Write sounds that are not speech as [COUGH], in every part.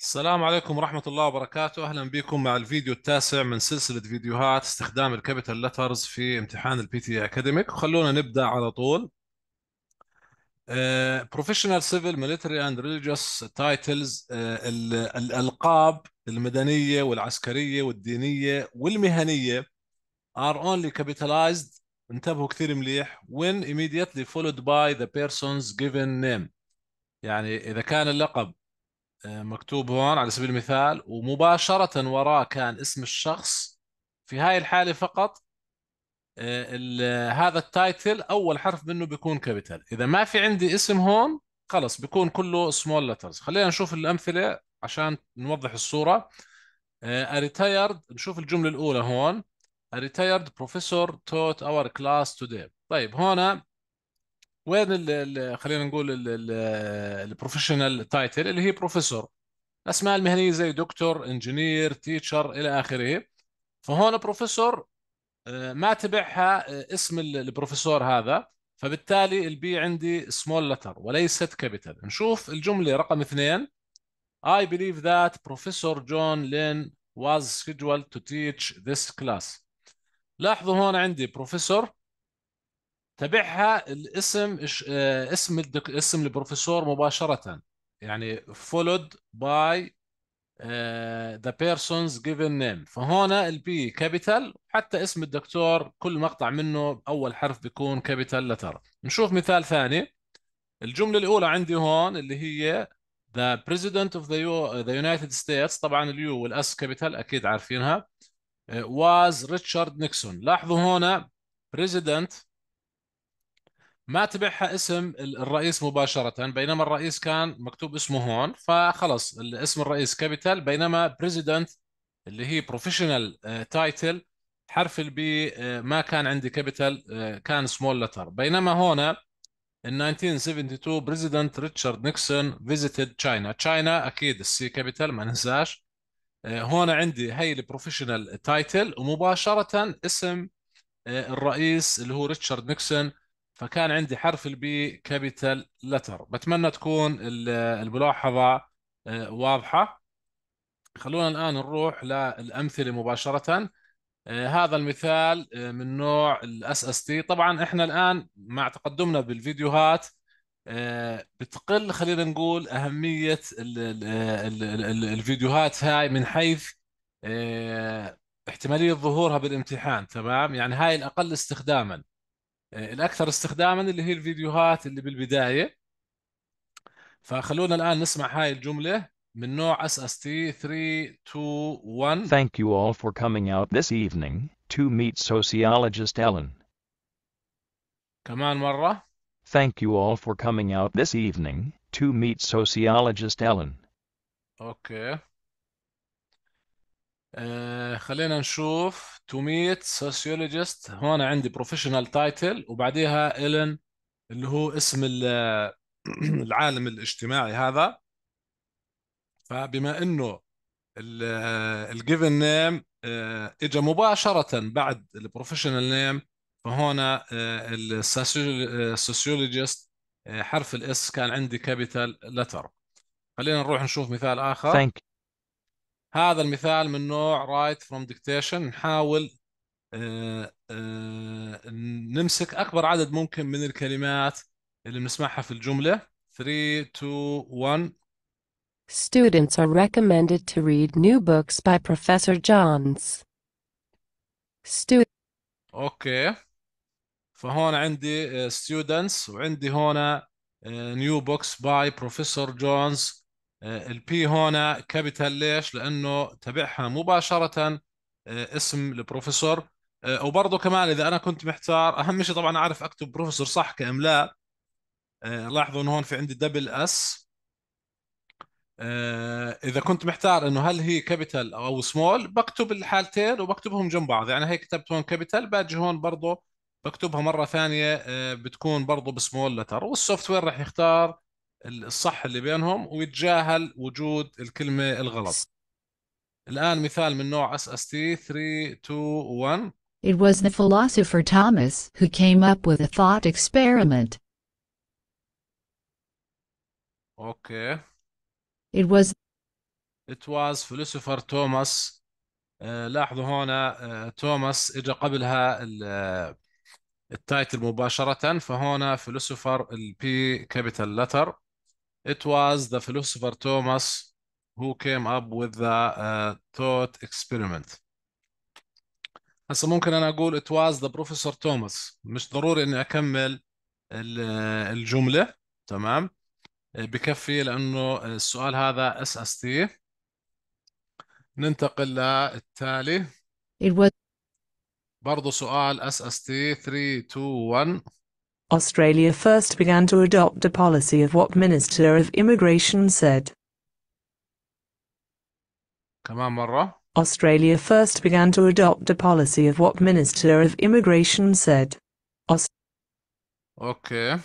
السلام عليكم ورحمة الله وبركاته. أهلا بكم مع الفيديو التاسع من سلسلة فيديوهات استخدام ال capital letters في امتحان ال PTE Academic وخلونا نبدأ على طول. professional, civil, military and religious titles الألقاب المدنية والعسكرية والدينية والمهنية are only capitalized انتبهوا كثير مليح when immediately followed by the person's given name. يعني إذا كان اللقب مكتوب هون على سبيل المثال ومباشرة وراه كان اسم الشخص في هاي الحالة فقط هذا ال title أول حرف منه بيكون capital. إذا ما في عندي اسم هون خلص بيكون كله small letters خلينا نشوف الأمثلة عشان نوضح الصورة. retired نشوف الجملة الأولى هون. retired professor taught our class today. طيب هون وين ال خلينا نقول ال professional title اللي هي بروفيسور الاسماء المهنية زي doctor engineer teacher إلى آخره. فهون بروفيسور ما تبعها اسم البروفيسور هذا. فبالتالي ال P عندي small letter وليست capital نشوف الجملة رقم اثنين. I believe that Professor John Lynn was scheduled to teach this class. لاحظوا هون عندي بروفيسور تبعها الاسم اسم الدك... اسم البروفيسور مباشرة. يعني followed by the person's given name. فهنا ال P capital حتى اسم الدكتور كل مقطع منه أول حرف بيكون capital letter نشوف مثال ثاني. الجملة الأولى عندي هون اللي هي the president of the, U... the United States. طبعا ال U وال S capital أكيد عارفينها. was Richard Nixon لاحظوا هنا president ما تبعها اسم الرئيس مباشرة بينما الرئيس كان مكتوب اسمه هون فخلص. اسم الرئيس capital بينما president اللي هي professional title حرف ال P ما كان عندي capital كان small letter بينما هون in 1972 president Richard Nixon visited China China أكيد ال C capital ما ننساش. هون عندي هي ال professional title ومباشرة اسم الرئيس اللي هو ريتشارد نيكسون فكان عندي حرف ال P capital letter بتمنى تكون الملاحظة واضحة. خلونا الآن نروح للأمثلة مباشرة. هذا المثال من نوع ال SST طبعا إحنا الآن مع تقدمنا بالفيديوهات بتقل خلينا نقول أهمية الفيديوهات هاي من حيث احتمالية ظهورها بالامتحان. تمام؟ يعني هاي الأقل استخداما. الأكثر استخداما اللي هي الفيديوهات اللي بالبداية فخلونا الآن نسمع هاي الجملة من نوع SST 3 2 1 Thank you all for coming out this evening to meet sociologist Ellen. كمان مرة Thank you all for coming out this evening to meet sociologist Ellen. okay آه خلينا نشوف to meet sociologist. هون عندي professional title وبعديها إلين اللي هو اسم [CLEARS THROAT] العالم الاجتماعي هذا. فبما إنه ال given name اجى مباشرة بعد ال professional name فهنا ال sociologist حرف ال S كان عندي capital letter خلينا نروح نشوف مثال آخر. Thank هذا المثال من نوع write from dictation نحاول آه، آه، نمسك أكبر عدد ممكن من الكلمات اللي بنسمعها في الجملة. 3 2 1 Students are recommended to read new books by Professor Johns. Stu- okay فهون عندي students وعندي هون new books by Professor Jones ال P هون capital ليش؟ لأنه تبعها مباشرة آه، اسم البروفيسور. آه، وبرضه كمان إذا أنا كنت محتار أهم شيء طبعا أعرف أكتب بروفيسور صح كاملاء آه، لاحظوا إنه هون في عندي double s إذا كنت محتار إنه هل هي capital أو small بكتب الحالتين وبكتبهم جنب بعض. يعني هيك كتبت هون capital باجي هون برضه بكتبها مرة ثانية آه، بتكون برضه ب small letter وال software راح يختار الصح اللي بينهم ويتجاهل وجود الكلمة الغلط. الآن مثال من نوع SST 3 2 1 It was the philosopher Thomas who came up with a thought experiment. okay It was it was philosopher Thomas آه، لاحظوا هنا آه، توماس اجى قبلها ال- ال title مباشرة. فهنا philosopher ال P capital letter. It was the philosopher Thomas who came up with the uh, thought experiment. هسه ممكن أنا أقول it was the professor Thomas. مش ضروري إني أكمل ال- الجملة تمام؟ بكفي لأنه السؤال هذا SST ننتقل للتالي. It was برضه سؤال اس اس تي 3 2 1 Australia first began to adopt a policy of what Minister of Immigration said. كمان مرة Australia first began to adopt a policy of what Minister of Immigration said. اوكي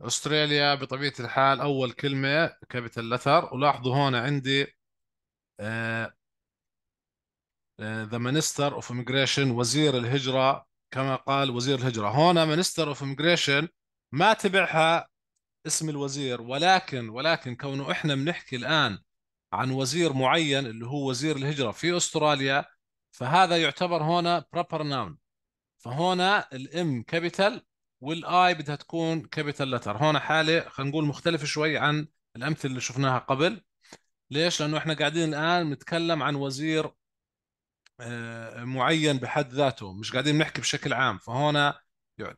استراليا بطبيعة الحال اول كلمة كابيتال لتر ولاحظوا هون عندي آه، آه، the minister of immigration وزير الهجرة كما قال وزير الهجرة. هون minister of immigration ما تبعها اسم الوزير ولكن ولكن كونه إحنا بنحكي الآن عن وزير معين اللي هو وزير الهجرة في أستراليا فهذا يعتبر هنا proper noun. فهنا ال M capital وال I بدها تكون capital letter هون حالة خلينا نقول مختلفة شوي عن الأمثلة اللي شفناها قبل. ليش؟ لأنه إحنا قاعدين الآن نتكلم عن وزير معين بحد ذاته مش قاعدين نحكي بشكل عام. فهنا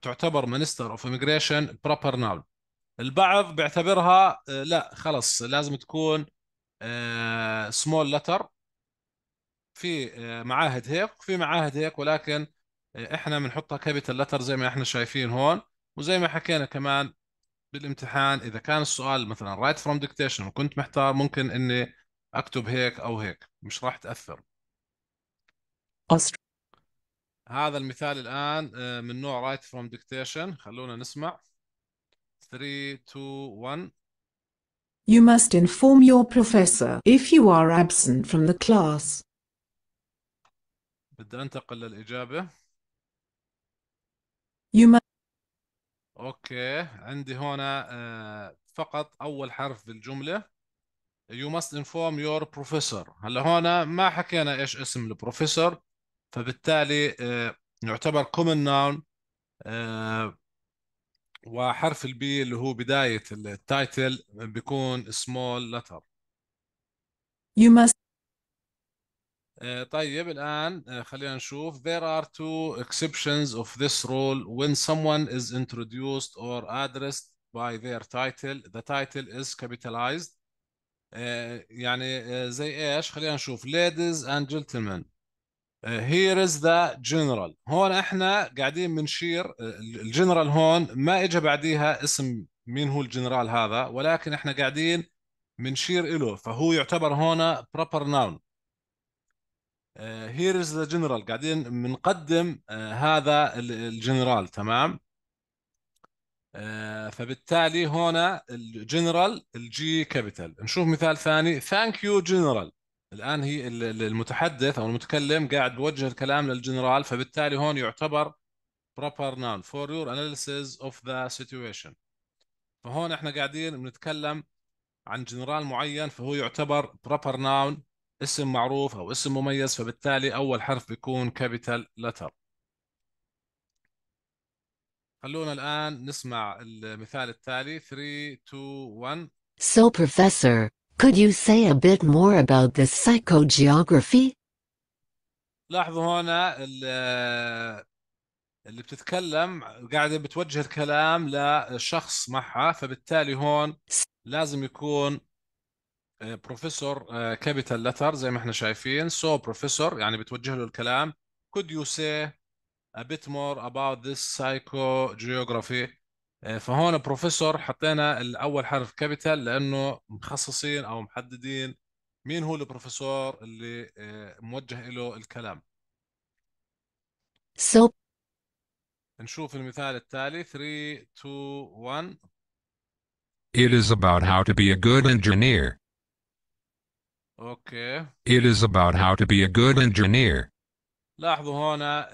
تعتبر minister of immigration proper noun. البعض بيعتبرها آه، لا خلص لازم تكون آه، small letter. في آه، معاهد هيك وفي معاهد هيك ولكن آه، إحنا بنحطها كابيتال لتر زي ما إحنا شايفين هون. وزي ما حكينا كمان بالامتحان إذا كان السؤال مثلا write from dictation وكنت محتار ممكن إني أكتب هيك أو هيك مش راح تأثر. Aust- هذا المثال الآن آه، من نوع write from dictation خلونا نسمع. 3 2 1 You must inform your professor if you are absent from the class. بدي أنتقل للإجابة. You must okay. عندي هنا آه، فقط أول حرف بالجملة. You must inform your professor. هلا هنا ما حكينا إيش اسم البروفيسور. فبالتالي آه، يعتبر common noun آه، وحرف ال P اللي هو بداية ال title بيكون small letter you must آه، طيب الآن آه، خلينا نشوف there are two exceptions of this rule when someone is introduced or addressed by their title the title is capitalized آه، يعني آه، زي إيش خلينا نشوف ladies and gentlemen آه، here is the general. هون إحنا قاعدين بنشير آه، الجنرال هون ما اجى بعديها اسم مين هو الجنرال هذا ولكن إحنا قاعدين بنشير له فهو يعتبر هنا proper noun. here is the general قاعدين بنقدم آه، هذا ال- الجنرال تمام؟ آه، فبالتالي هنا ال general ال G capital نشوف مثال ثاني. thank you General الآن هي ال- ال- المتحدث أو المتكلم قاعد بوجه الكلام للجنرال فبالتالي هون يعتبر proper noun for your analysis of the situation. فهون إحنا قاعدين بنتكلم عن جنرال معين فهو يعتبر proper noun اسم معروف أو اسم مميز فبالتالي أول حرف بيكون capital letter خلونا الآن نسمع المثال التالي 3 2 1 So, Professor, could you say a bit more about this psychogeography? لاحظوا هنا ال- اللي بتتكلم قاعدة بتوجه الكلام لشخص معها فبالتالي هون لازم يكون professor capital letter زي ما إحنا شايفين. So Professor يعني بتوجه له الكلام. Could you say a bit more about this psychogeography? فهون بروفيسور حطينا الأول حرف capital لأنه مخصصين أو محددين مين هو البروفيسور اللي آه، موجه له الكلام. So, نشوف المثال التالي. 3 2 1 It is about how to be a good engineer. okay It is about how to be a good engineer. لاحظوا هنا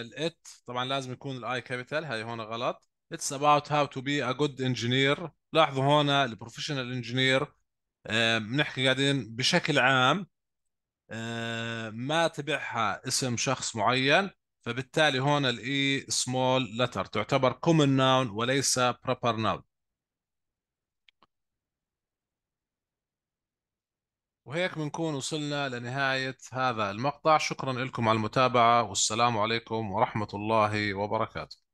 ال it طبعا لازم يكون ال I capital هاي هون غلط. It's about how to be a good engineer. لاحظوا هنا ال professional engineer بنحكي قاعدين بشكل عام. آه، ما تبعها اسم شخص معين فبالتالي هون ال E small letter تعتبر common noun وليس proper noun. وهيك بنكون وصلنا لنهاية هذا المقطع. شكرا لكم على المتابعة والسلام عليكم ورحمة الله وبركاته.